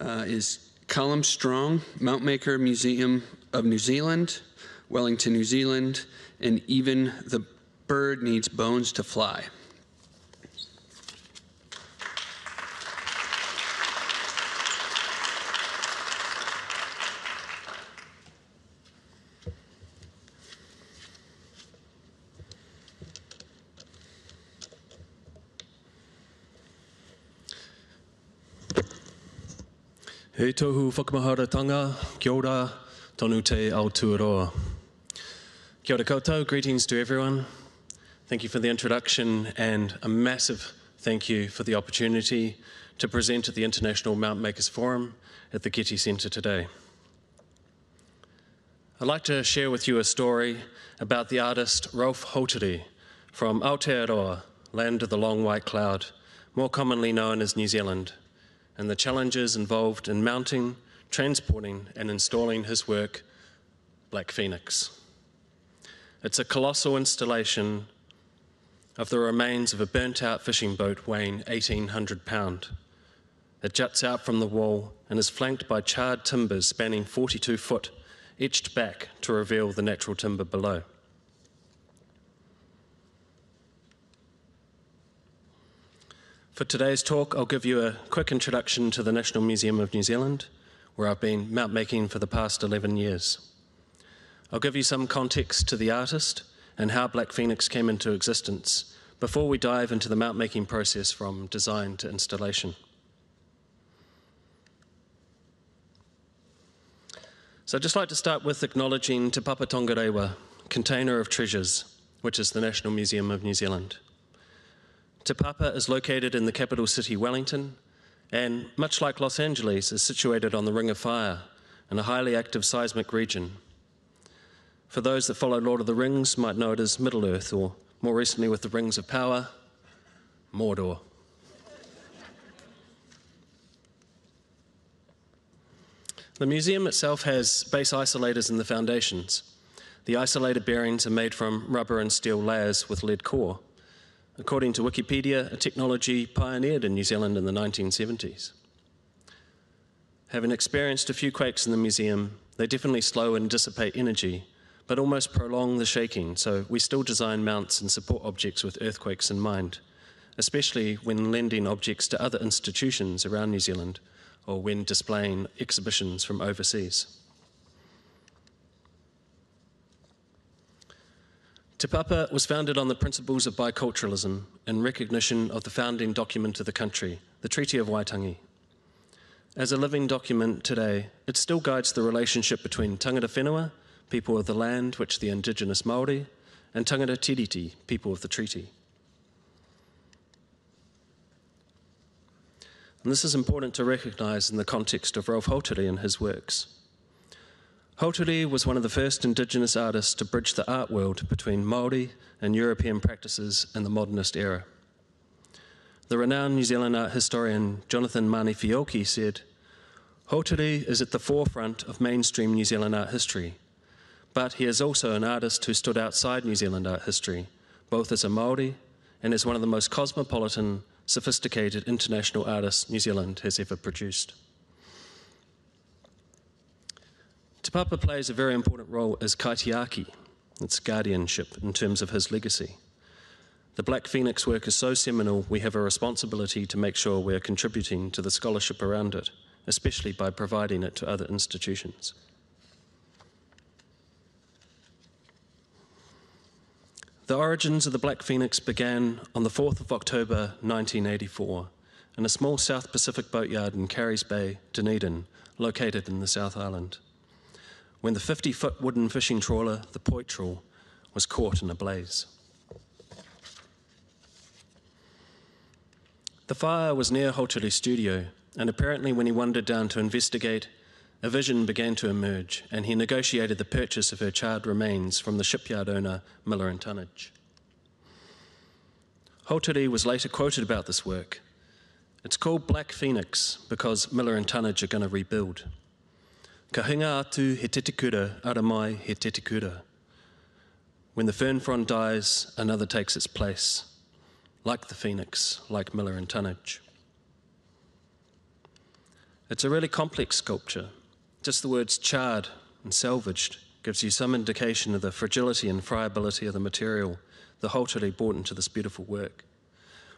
uh, is Callum Strong, Mount Maker Museum of New Zealand, Wellington, New Zealand, and even the bird needs bones to fly. He tohu whakamaharatanga, kia ora, tonu te Aotearoa. Kia ora koutou, greetings to everyone. Thank you for the introduction and a massive thank you for the opportunity to present at the International Mount Makers Forum at the Getty Centre today. I'd like to share with you a story about the artist Ralph Hotere from Aotearoa, land of the long white cloud, more commonly known as New Zealand and the challenges involved in mounting, transporting, and installing his work, Black Phoenix. It's a colossal installation of the remains of a burnt out fishing boat weighing 1,800 pound. It juts out from the wall and is flanked by charred timbers spanning 42 foot, etched back to reveal the natural timber below. For today's talk, I'll give you a quick introduction to the National Museum of New Zealand, where I've been mount making for the past 11 years. I'll give you some context to the artist and how Black Phoenix came into existence before we dive into the mount making process from design to installation. So I'd just like to start with acknowledging Te Papa Tongarewa, Container of Treasures, which is the National Museum of New Zealand. Te Papa is located in the capital city, Wellington, and much like Los Angeles, is situated on the Ring of Fire in a highly active seismic region. For those that follow Lord of the Rings, might know it as Middle Earth, or more recently with the Rings of Power, Mordor. The museum itself has base isolators in the foundations. The isolator bearings are made from rubber and steel layers with lead core according to Wikipedia, a technology pioneered in New Zealand in the 1970s. Having experienced a few quakes in the museum, they definitely slow and dissipate energy, but almost prolong the shaking, so we still design mounts and support objects with earthquakes in mind, especially when lending objects to other institutions around New Zealand or when displaying exhibitions from overseas. Te Papa was founded on the principles of biculturalism in recognition of the founding document of the country, the Treaty of Waitangi. As a living document today, it still guides the relationship between tangata whenua, people of the land, which the indigenous Māori, and tangata tiriti, people of the treaty. And this is important to recognise in the context of Ralph Hotere and his works. Hotere was one of the first Indigenous artists to bridge the art world between Māori and European practices in the modernist era. The renowned New Zealand art historian Jonathan Mane-Wheoki said, Hotere is at the forefront of mainstream New Zealand art history, but he is also an artist who stood outside New Zealand art history, both as a Māori and as one of the most cosmopolitan, sophisticated international artists New Zealand has ever produced. Te Papa plays a very important role as kaitiaki, its guardianship in terms of his legacy. The Black Phoenix work is so seminal, we have a responsibility to make sure we are contributing to the scholarship around it, especially by providing it to other institutions. The origins of the Black Phoenix began on the 4th of October 1984 in a small South Pacific boatyard in Careys Bay, Dunedin, located in the South Island when the 50 foot wooden fishing trawler, the Poitrel, was caught in a blaze. The fire was near Hotere's studio, and apparently, when he wandered down to investigate, a vision began to emerge, and he negotiated the purchase of her charred remains from the shipyard owner, Miller and Tunnage. Hotere was later quoted about this work. It's called Black Phoenix because Miller and Tunnage are going to rebuild. Ka hinga atu he te kura, ara mai he. When the fern frond dies, another takes its place, like the phoenix, like Miller and Tunnage. It's a really complex sculpture. Just the words charred and salvaged gives you some indication of the fragility and friability of the material the Hotere brought into this beautiful work,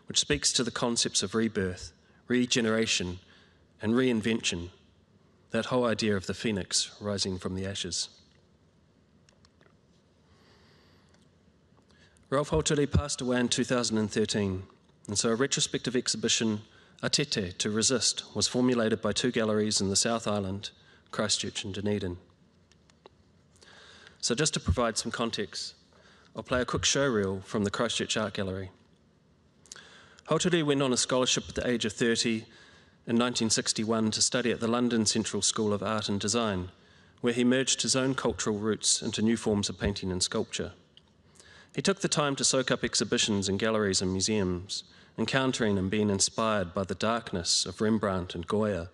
which speaks to the concepts of rebirth, regeneration, and reinvention, that whole idea of the phoenix rising from the ashes. Ralph Hotere passed away in 2013, and so a retrospective exhibition, Atete, to Resist, was formulated by two galleries in the South Island, Christchurch and Dunedin. So just to provide some context, I'll play a quick show reel from the Christchurch Art Gallery. Hotere went on a scholarship at the age of 30 in 1961 to study at the London Central School of Art and Design, where he merged his own cultural roots into new forms of painting and sculpture. He took the time to soak up exhibitions in galleries and museums, encountering and being inspired by the darkness of Rembrandt and Goya,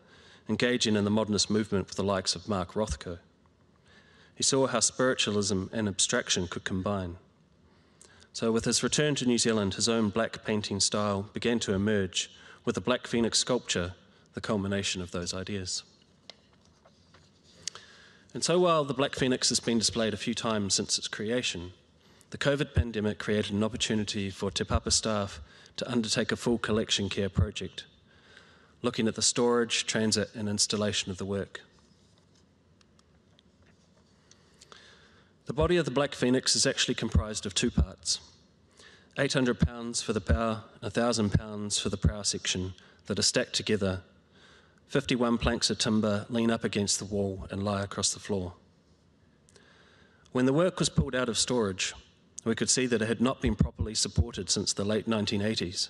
engaging in the modernist movement with the likes of Mark Rothko. He saw how spiritualism and abstraction could combine. So, with his return to New Zealand, his own black painting style began to emerge, with the Black Phoenix sculpture the culmination of those ideas. And so, while the Black Phoenix has been displayed a few times since its creation, the COVID pandemic created an opportunity for Te Papa staff to undertake a full collection care project, looking at the storage, transit, and installation of the work. The body of the Black Phoenix is actually comprised of two parts 800 pounds for the bow, 1,000 pounds for the prow section that are stacked together. 51 planks of timber lean up against the wall and lie across the floor. When the work was pulled out of storage, we could see that it had not been properly supported since the late 1980s.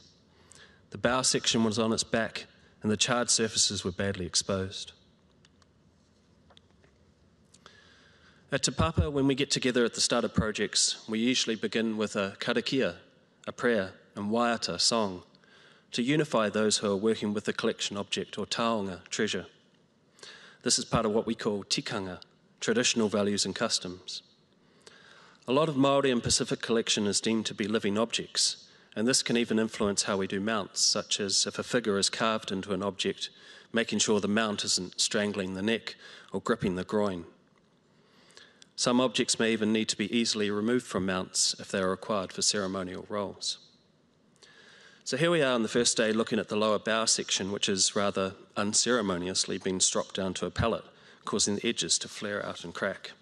The bow section was on its back, and the charred surfaces were badly exposed. At Te Papa, when we get together at the start of projects, we usually begin with a karakia, a prayer, and waiata song, to unify those who are working with the collection object or taonga, treasure. This is part of what we call tikanga, traditional values and customs. A lot of Māori and Pacific collection is deemed to be living objects, and this can even influence how we do mounts, such as if a figure is carved into an object, making sure the mount isn't strangling the neck or gripping the groin. Some objects may even need to be easily removed from mounts if they are required for ceremonial roles. So here we are on the first day looking at the lower bow section, which has rather unceremoniously been stropped down to a pallet, causing the edges to flare out and crack.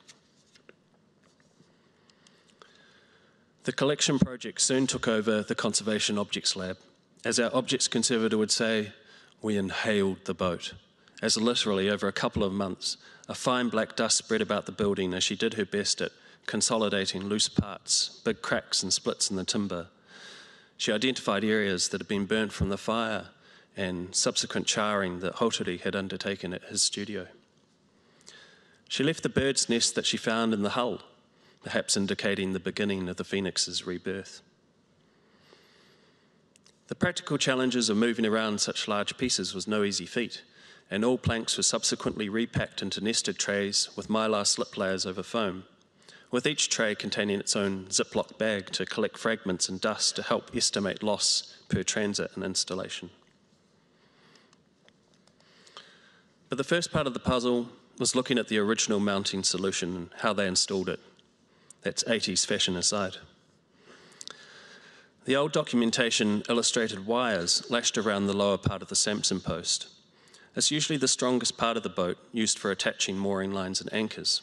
The collection project soon took over the Conservation Objects Lab. As our objects conservator would say, we inhaled the boat, as literally over a couple of months, a fine black dust spread about the building as she did her best at consolidating loose parts, big cracks and splits in the timber. She identified areas that had been burnt from the fire and subsequent charring that Hotere had undertaken at his studio. She left the bird's nest that she found in the hull, perhaps indicating the beginning of the phoenix's rebirth. The practical challenges of moving around such large pieces was no easy feat and all planks were subsequently repacked into nested trays with mylar slip layers over foam, with each tray containing its own Ziploc bag to collect fragments and dust to help estimate loss per transit and installation. But the first part of the puzzle was looking at the original mounting solution and how they installed it. That's 80s fashion aside. The old documentation illustrated wires lashed around the lower part of the Samson post, it's usually the strongest part of the boat used for attaching mooring lines and anchors.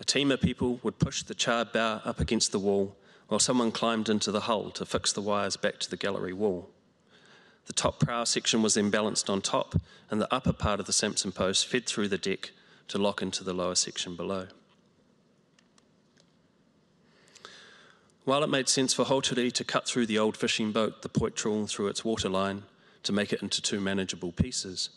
A team of people would push the charred bow up against the wall while someone climbed into the hull to fix the wires back to the gallery wall. The top prow section was then balanced on top, and the upper part of the Samson post fed through the deck to lock into the lower section below. While it made sense for Hotere to cut through the old fishing boat, the Poitrel, through its waterline, to make it into two manageable pieces.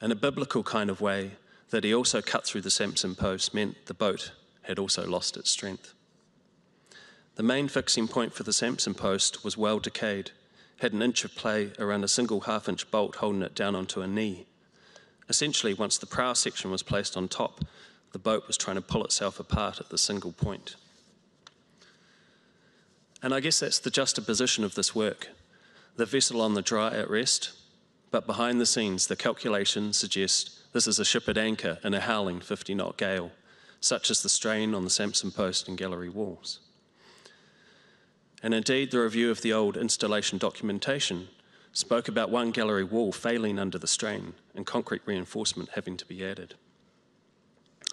In a biblical kind of way, that he also cut through the Samson post meant the boat had also lost its strength. The main fixing point for the Samson post was well decayed, had an inch of play around a single half inch bolt holding it down onto a knee. Essentially, once the prow section was placed on top, the boat was trying to pull itself apart at the single point. And I guess that's the juxtaposition of this work the vessel on the dry at rest, but behind the scenes, the calculations suggest this is a ship at anchor in a howling 50 knot gale, such as the strain on the Samson Post and gallery walls. And indeed, the review of the old installation documentation spoke about one gallery wall failing under the strain and concrete reinforcement having to be added.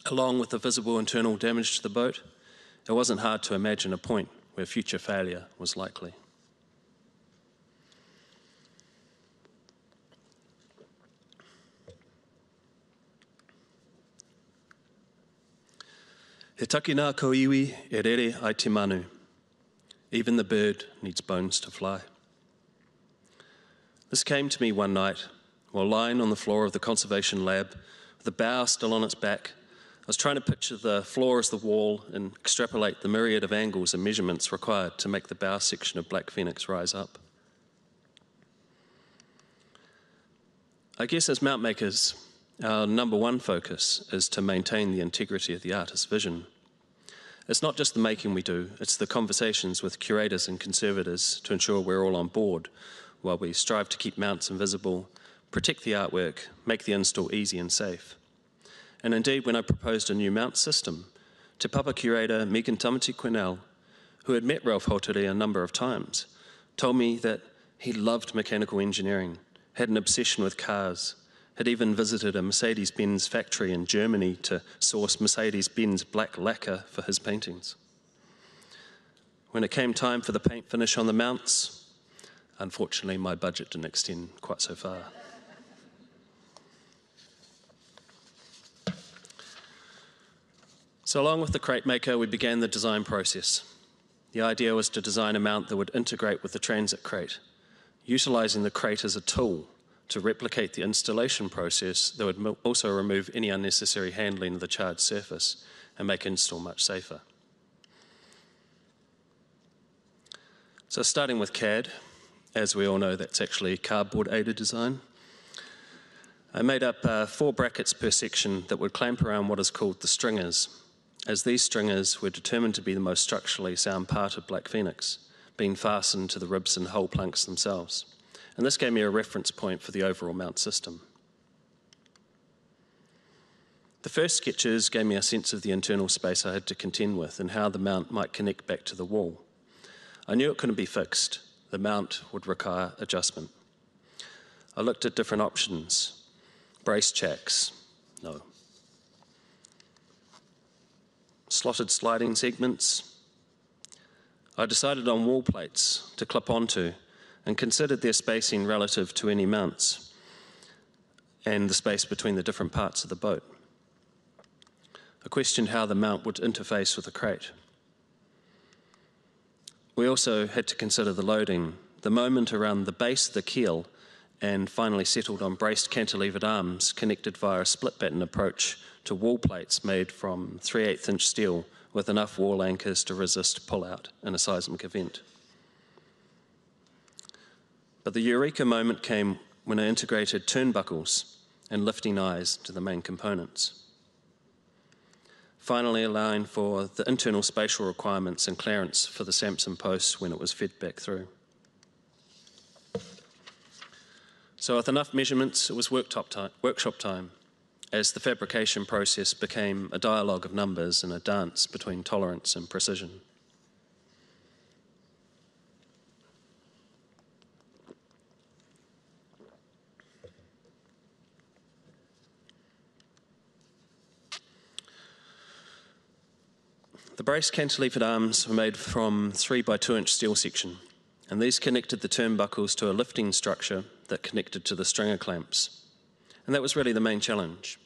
Along with the visible internal damage to the boat, it wasn't hard to imagine a point where future failure was likely. He take ngā kōiwi e rere ai te manu. Even the bird needs bones to fly. This came to me one night while lying on the floor of the conservation lab, with the bow still on its back. I was trying to picture the floor as the wall and extrapolate the myriad of angles and measurements required to make the bow section of Black Phoenix rise up. I guess as mount makers, our number one focus is to maintain the integrity of the artist's vision. It's not just the making we do, it's the conversations with curators and conservators to ensure we're all on board while we strive to keep mounts invisible, protect the artwork, make the install easy and safe. And indeed, when I proposed a new mount system, Te Papa curator Megan Tamati Quennell, who had met Ralph Hotere a number of times, told me that he loved mechanical engineering, had an obsession with cars, had even visited a Mercedes Benz factory in Germany to source Mercedes Benz black lacquer for his paintings. When it came time for the paint finish on the mounts, unfortunately, my budget didn't extend quite so far. So, along with the crate maker, we began the design process. The idea was to design a mount that would integrate with the transit crate, utilizing the crate as a tool to replicate the installation process that would also remove any unnecessary handling of the charred surface and make install much safer. So starting with CAD, as we all know, that's actually cardboard aided design. I made up uh, four brackets per section that would clamp around what is called the stringers, as these stringers were determined to be the most structurally sound part of Black Phoenix, being fastened to the ribs and hull planks themselves and this gave me a reference point for the overall mount system. The first sketches gave me a sense of the internal space I had to contend with and how the mount might connect back to the wall. I knew it couldn't be fixed. The mount would require adjustment. I looked at different options. Brace checks, no. Slotted sliding segments. I decided on wall plates to clip onto and considered their spacing relative to any mounts and the space between the different parts of the boat. I questioned how the mount would interface with the crate. We also had to consider the loading, the moment around the base of the keel, and finally settled on braced cantilevered arms connected via a split batten approach to wall plates made from 3 8 inch steel with enough wall anchors to resist pull-out in a seismic event. But the eureka moment came when I integrated turnbuckles and lifting eyes to the main components. Finally, allowing for the internal spatial requirements and clearance for the Samson post when it was fed back through. So, with enough measurements, it was time, workshop time, as the fabrication process became a dialogue of numbers and a dance between tolerance and precision. The brace cantilevered arms were made from 3 by 2 inch steel section, and these connected the turnbuckles to a lifting structure that connected to the stringer clamps. And that was really the main challenge.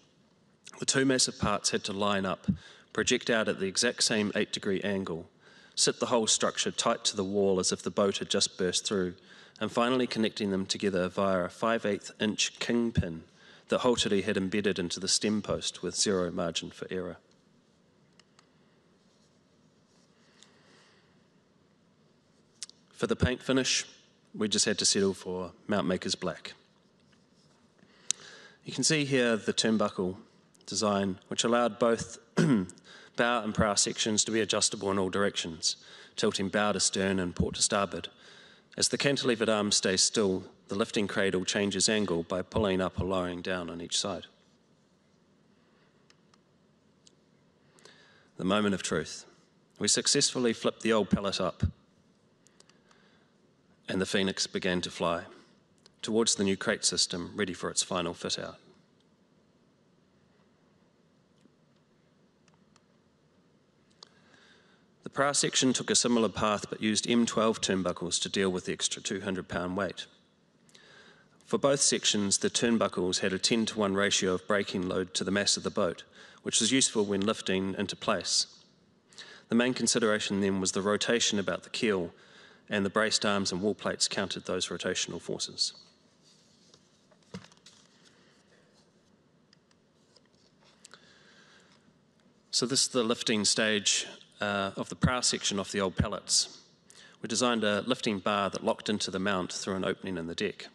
The two massive parts had to line up, project out at the exact same 8 degree angle, sit the whole structure tight to the wall as if the boat had just burst through, and finally connecting them together via a 5 8 inch kingpin that Hotere had embedded into the stem post with zero margin for error. For the paint finish, we just had to settle for Mount Maker's Black. You can see here the turnbuckle design, which allowed both bow and prow sections to be adjustable in all directions, tilting bow to stern and port to starboard. As the cantilevered arm stays still, the lifting cradle changes angle by pulling up or lowering down on each side. The moment of truth. We successfully flipped the old pallet up, and the Phoenix began to fly towards the new crate system, ready for its final fit out. The prow section took a similar path but used M12 turnbuckles to deal with the extra 200 pound weight. For both sections, the turnbuckles had a 10 to 1 ratio of braking load to the mass of the boat, which was useful when lifting into place. The main consideration then was the rotation about the keel, and the braced arms and wall plates countered those rotational forces. So this is the lifting stage uh, of the prow section of the old pallets. We designed a lifting bar that locked into the mount through an opening in the deck.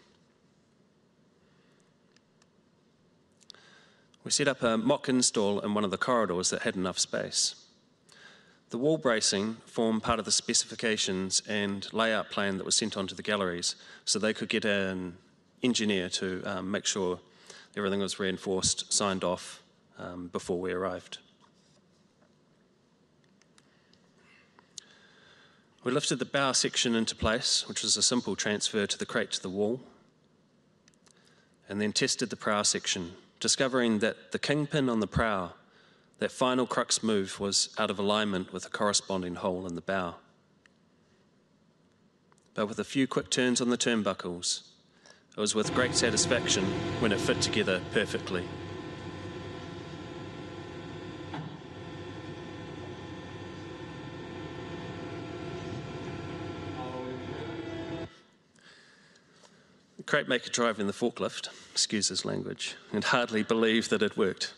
We set up a mock install in one of the corridors that had enough space. The wall bracing formed part of the specifications and layout plan that was sent on to the galleries, so they could get an engineer to um, make sure everything was reinforced, signed off um, before we arrived. We lifted the bow section into place, which was a simple transfer to the crate to the wall, and then tested the prow section, discovering that the kingpin on the prow, that final crux move, was out of alignment with a corresponding hole in the bow. But with a few quick turns on the turnbuckles, it was with great satisfaction when it fit together perfectly. crate maker driving the forklift, excuse his language, and hardly believe that it worked.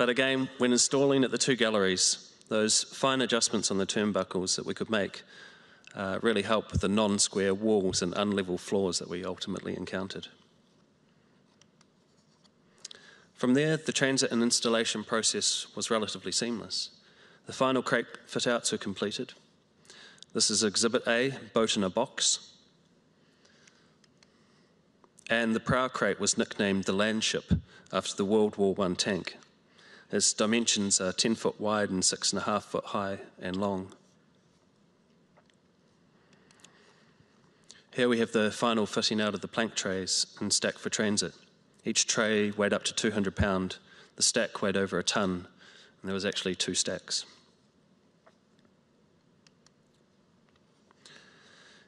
But again, when installing at the two galleries, those fine adjustments on the turnbuckles that we could make uh, really helped with the non-square walls and unlevel floors that we ultimately encountered. From there, the transit and installation process was relatively seamless. The final crate fit-outs were completed. This is Exhibit A, boat in a box, and the prow crate was nicknamed the Landship after the World War I tank. Its dimensions are 10 foot wide and 6.5 foot high and long. Here we have the final fitting out of the plank trays and stack for transit. Each tray weighed up to 200 pound. The stack weighed over a ton, and there was actually two stacks.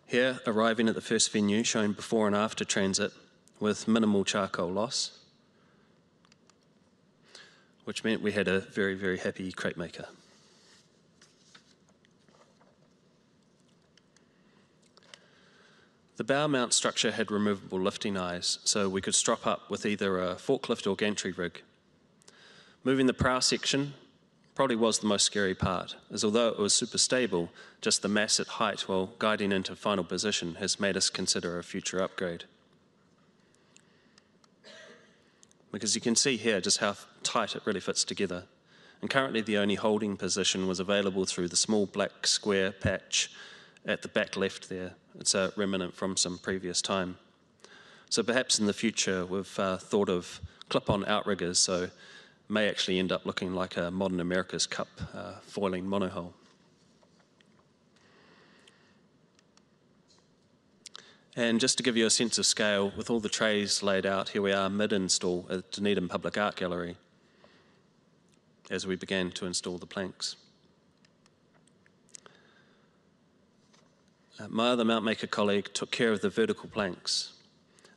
Here, arriving at the first venue, showing before and after transit, with minimal charcoal loss, which meant we had a very, very happy crate maker. The bow mount structure had removable lifting eyes, so we could strop up with either a forklift or gantry rig. Moving the prow section probably was the most scary part, as although it was super stable, just the mass at height while guiding into final position has made us consider a future upgrade. because you can see here just how tight it really fits together. And currently the only holding position was available through the small black square patch at the back left there. It's a remnant from some previous time. So perhaps in the future we've uh, thought of clip-on outriggers, so may actually end up looking like a modern America's Cup uh, foiling monohull. And just to give you a sense of scale, with all the trays laid out, here we are mid-install at Dunedin Public Art Gallery as we began to install the planks. Uh, my other Mountmaker colleague took care of the vertical planks.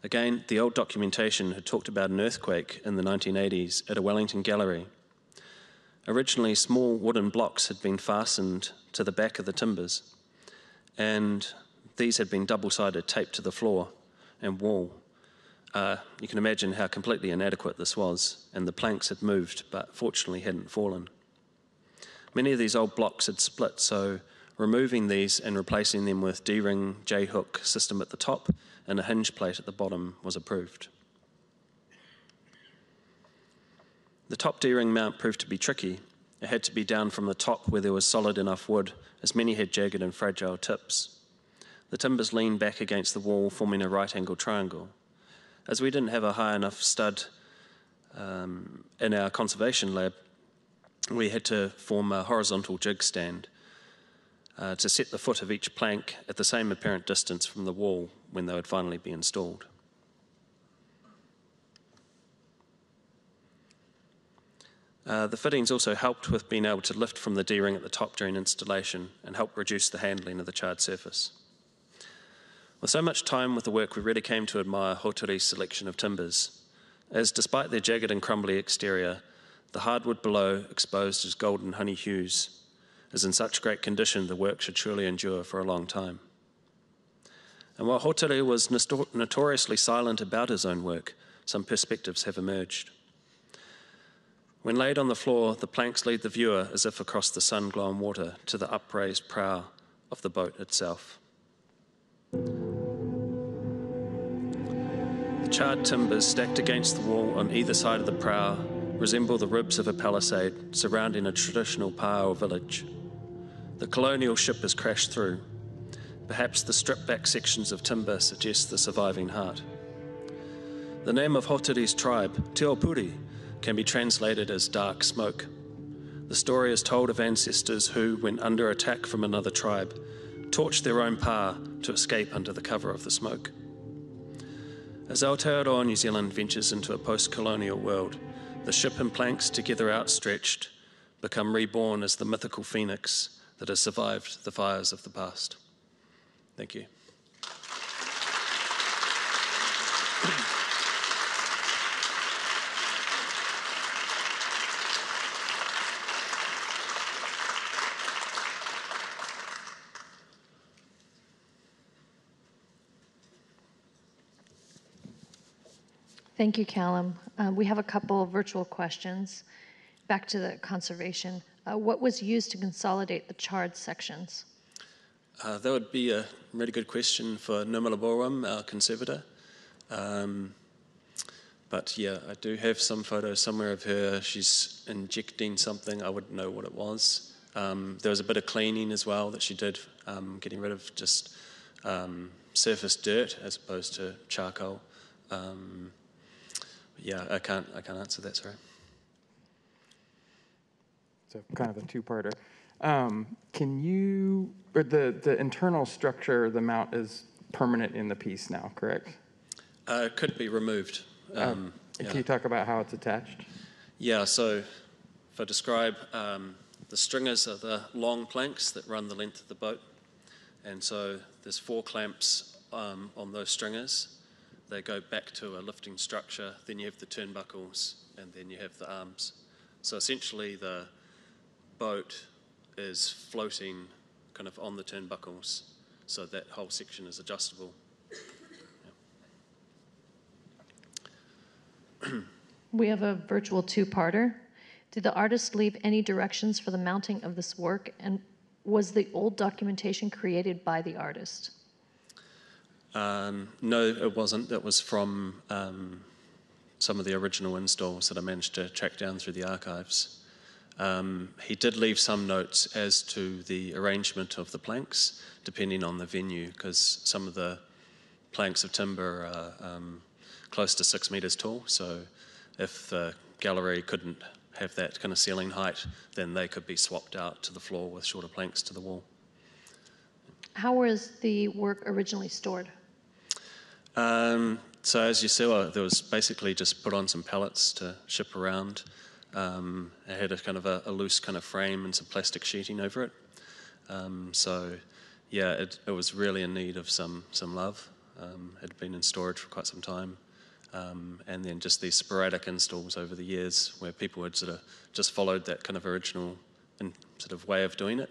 Again, the old documentation had talked about an earthquake in the 1980s at a Wellington gallery. Originally, small wooden blocks had been fastened to the back of the timbers, and these had been double-sided taped to the floor and wall. Uh, you can imagine how completely inadequate this was, and the planks had moved, but fortunately hadn't fallen. Many of these old blocks had split, so removing these and replacing them with D-ring J-hook system at the top and a hinge plate at the bottom was approved. The top D-ring mount proved to be tricky. It had to be down from the top where there was solid enough wood, as many had jagged and fragile tips. The timbers leaned back against the wall, forming a right angled triangle. As we didn't have a high enough stud um, in our conservation lab, we had to form a horizontal jig stand uh, to set the foot of each plank at the same apparent distance from the wall when they would finally be installed. Uh, the fittings also helped with being able to lift from the D-ring at the top during installation and help reduce the handling of the charred surface. With so much time with the work, we really came to admire Hotere's selection of timbers, as despite their jagged and crumbly exterior, the hardwood below, exposed as golden honey hues, is in such great condition the work should surely endure for a long time. And while Hotere was notoriously silent about his own work, some perspectives have emerged. When laid on the floor, the planks lead the viewer as if across the sun glowing water to the upraised prow of the boat itself. The charred timbers stacked against the wall on either side of the prow resemble the ribs of a palisade surrounding a traditional pa or village. The colonial ship has crashed through. Perhaps the stripped back sections of timber suggest the surviving heart. The name of Hotere's tribe, Te Aupōuri, can be translated as dark smoke. The story is told of ancestors who, when under attack from another tribe, torched their own pa to escape under the cover of the smoke. As Aotearoa New Zealand ventures into a post colonial world, the ship and planks, together outstretched, become reborn as the mythical phoenix that has survived the fires of the past. Thank you. Thank you, Callum. Um, we have a couple of virtual questions. Back to the conservation. Uh, what was used to consolidate the charred sections? Uh, that would be a really good question for Nirmala Balram, our conservator. Um, but yeah, I do have some photos somewhere of her. She's injecting something. I wouldn't know what it was. Um, there was a bit of cleaning as well that she did, um, getting rid of just um, surface dirt as opposed to charcoal. Yeah, I can't, I can't answer that, sorry. So kind of a two-parter. Um, can you, or the, the internal structure, the mount is permanent in the piece now, correct? Uh, it could be removed. Uh, um, yeah. Can you talk about how it's attached? Yeah, so if I describe, um, the stringers are the long planks that run the length of the boat. And so there's four clamps um, on those stringers they go back to a lifting structure, then you have the turnbuckles, and then you have the arms. So essentially, the boat is floating kind of on the turnbuckles, so that whole section is adjustable. We have a virtual two parter. Did the artist leave any directions for the mounting of this work, and was the old documentation created by the artist? Um, no, it wasn't. That was from um, some of the original installs that I managed to track down through the archives. Um, he did leave some notes as to the arrangement of the planks, depending on the venue, because some of the planks of timber are um, close to six metres tall. So if the gallery couldn't have that kind of ceiling height, then they could be swapped out to the floor with shorter planks to the wall. How was the work originally stored? Um, so as you saw, there was basically just put on some pallets to ship around. Um, it had a kind of a, a, loose kind of frame and some plastic sheeting over it. Um, so yeah, it, it, was really in need of some some love. Um, it had been in storage for quite some time. Um, and then just these sporadic installs over the years where people had sort of just followed that kind of original and sort of way of doing it.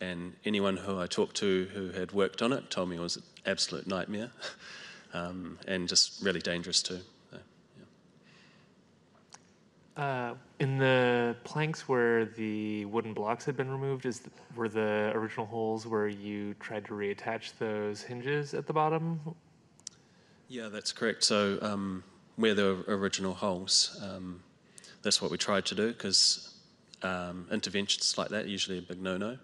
And anyone who I talked to who had worked on it told me it was an absolute nightmare. um, and just really dangerous too. So, yeah. uh, in the planks where the wooden blocks had been removed, is the, were the original holes where you tried to reattach those hinges at the bottom? Yeah, that's correct. So um, where the original holes, um, that's what we tried to do because um, interventions like that are usually a big no-no.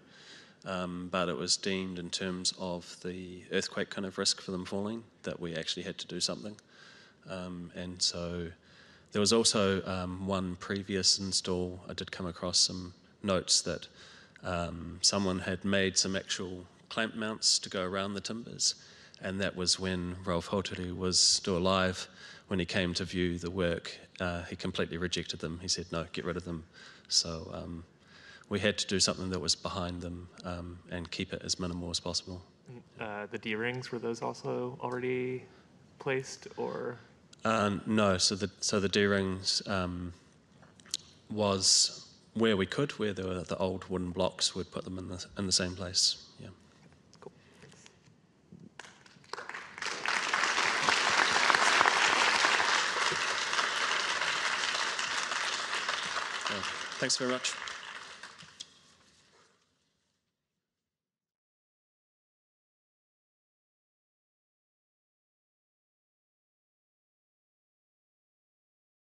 Um, but it was deemed in terms of the earthquake kind of risk for them falling that we actually had to do something. Um, and so there was also um, one previous install, I did come across some notes that um, someone had made some actual clamp mounts to go around the timbers, and that was when Ralph Hotere was still alive. When he came to view the work, uh, he completely rejected them. He said, no, get rid of them. So um, we had to do something that was behind them um, and keep it as minimal as possible. Uh, the D rings were those also already placed, or Uh, no, so the so the D rings um, was where we could, where there were the old wooden blocks, we'd put them in the in the same place. Yeah. cool. Yeah. Thanks very much.